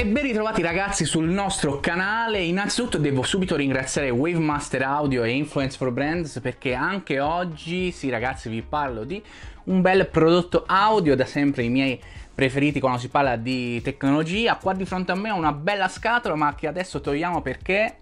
E ben ritrovati ragazzi sul nostro canale, innanzitutto devo subito ringraziare Wavemaster Audio e Influence for Brands perché anche oggi, sì ragazzi vi parlo di un bel prodotto audio, da sempre i miei preferiti quando si parla di tecnologia, qua di fronte a me ho una bella scatola ma che adesso togliamo perché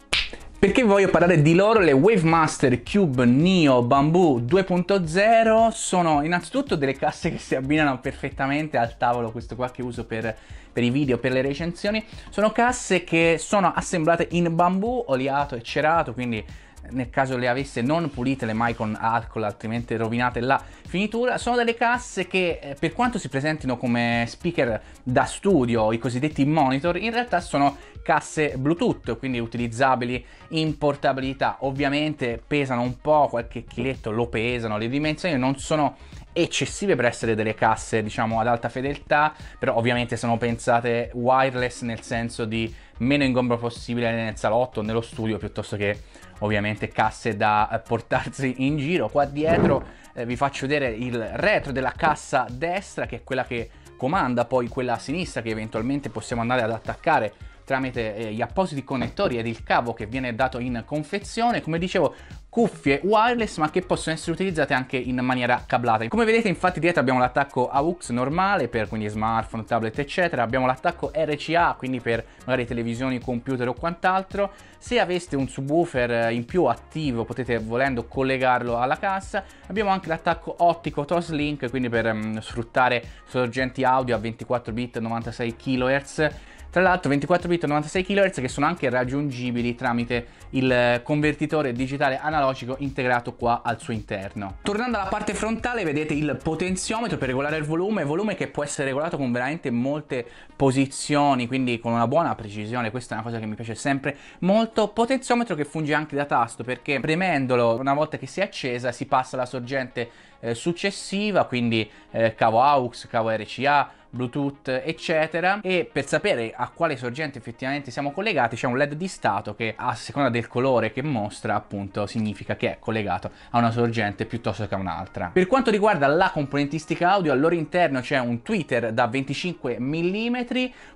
perché voglio parlare di loro, le Wavemaster Cube Neo Bamboo 2.0 sono innanzitutto delle casse che si abbinano perfettamente al tavolo, questo qua che uso per, per, i video, per le recensioni. Sono casse che sono assemblate in bambù, oliato e cerato, quindi nel caso le avesse non pulitele mai con alcol altrimenti rovinate la finitura sono delle casse che eh, per quanto si presentino come speaker da studio i cosiddetti monitor in realtà sono casse bluetooth quindi utilizzabili in portabilità. Ovviamente pesano un po' qualche chiletto lo pesano le dimensioni non sono eccessive per essere delle casse diciamo ad alta fedeltà però ovviamente sono pensate wireless nel senso di meno ingombro possibile nel salotto nello studio piuttosto che ovviamente casse da eh, portarsi in giro. Qua dietro eh, vi faccio vedere il retro della cassa destra che è quella che comanda poi quella a sinistra che eventualmente possiamo andare ad attaccare tramite eh, gli appositi connettori ed il cavo che viene dato in confezione. Come dicevo, cuffie wireless ma che possono essere utilizzate anche in maniera cablata. Come vedete infatti dietro abbiamo l'attacco AUX normale per quindi smartphone, tablet eccetera, abbiamo l'attacco RCA quindi per magari televisioni, computer o quant'altro. Se aveste un subwoofer in più attivo potete volendo collegarlo alla cassa. Abbiamo anche l'attacco ottico Toslink quindi per um, sfruttare sorgenti audio a 24 bit 96 kHz tra l'altro 24 bit 96 kHz che sono anche raggiungibili tramite il convertitore digitale analogico integrato qua al suo interno. Tornando alla parte frontale vedete il potenziometro per regolare il volume, volume che può essere regolato con veramente molte posizioni, quindi con una buona precisione, questa è una cosa che mi piace sempre molto. Potenziometro che funge anche da tasto perché premendolo una volta che si è accesa si passa alla sorgente eh, successiva, quindi eh, cavo AUX, cavo RCA, Bluetooth eccetera e per sapere a quale sorgente effettivamente siamo collegati c'è un led di stato che a seconda del colore che mostra appunto significa che è collegato a una sorgente piuttosto che a un'altra. Per quanto riguarda la componentistica audio al loro interno c'è un tweeter da 25 mm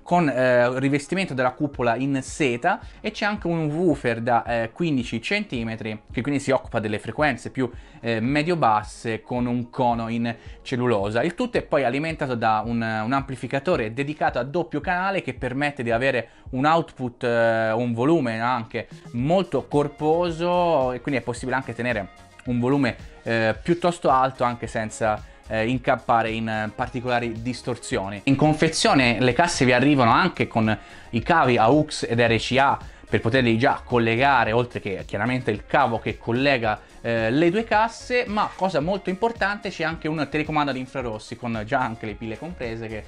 con eh, rivestimento della cupola in seta e c'è anche un woofer da eh, 15 cm che quindi si occupa delle frequenze più eh, medio-basse con un cono in cellulosa. Il tutto è poi alimentato da un un amplificatore dedicato a doppio canale che permette di avere un output, eh, un volume anche molto corposo e quindi è possibile anche tenere un volume eh, piuttosto alto anche senza eh, incappare in particolari distorsioni. In confezione le casse vi arrivano anche con i cavi AUX ed RCA per poterli già collegare, oltre che chiaramente il cavo che collega eh, le due casse, ma cosa molto importante c'è anche un telecomando ad infrarossi con già anche le pile comprese che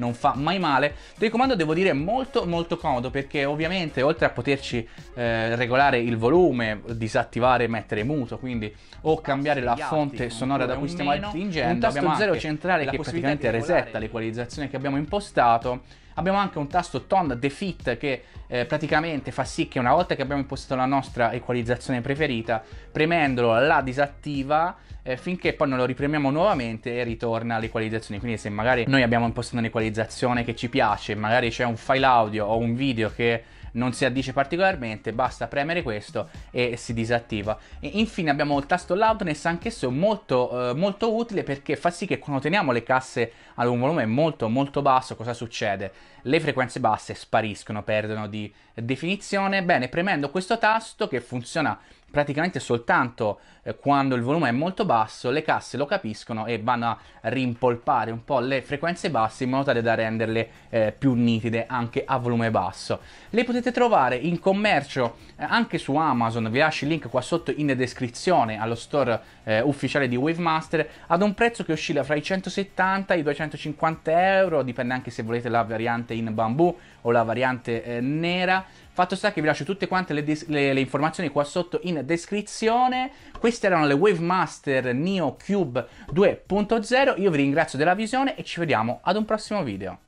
non fa mai male. Telecomando devo dire molto molto comodo perché ovviamente oltre a poterci eh, regolare il volume, disattivare e mettere muto, quindi o cambiare la fonte sonora da cui stiamo attingendo, un tasto zero centrale che praticamente resetta l'equalizzazione che abbiamo impostato Abbiamo anche un tasto Tone Defeat che eh, praticamente fa sì che una volta che abbiamo impostato la nostra equalizzazione preferita, premendolo la disattiva eh, finché poi non lo ripremiamo nuovamente e ritorna l'equalizzazione. Quindi se magari noi abbiamo impostato un'equalizzazione che ci piace, magari c'è un file audio o un video che non si addice particolarmente, basta premere questo e si disattiva. E infine abbiamo il tasto loudness, anch'esso molto, eh, molto utile perché fa sì che quando teniamo le casse ad un volume molto molto basso, cosa succede? Le frequenze basse spariscono, perdono di definizione. Bene, premendo questo tasto che funziona praticamente soltanto eh, quando il volume è molto basso le casse lo capiscono e vanno a rimpolpare un po' le frequenze basse in modo tale da renderle eh, più nitide anche a volume basso. Le potete trovare in commercio eh, anche su Amazon, vi lascio il link qua sotto in descrizione allo store eh, ufficiale di Wavemaster ad un prezzo che oscilla fra i 170 e i 250 euro, dipende anche se volete la variante in bambù o la variante eh, nera. Fatto sta che vi lascio tutte quante le, le, le, informazioni qua sotto in descrizione. Queste erano le Wavemaster Neo Cube 2.0. Io vi ringrazio della visione e ci vediamo ad un prossimo video.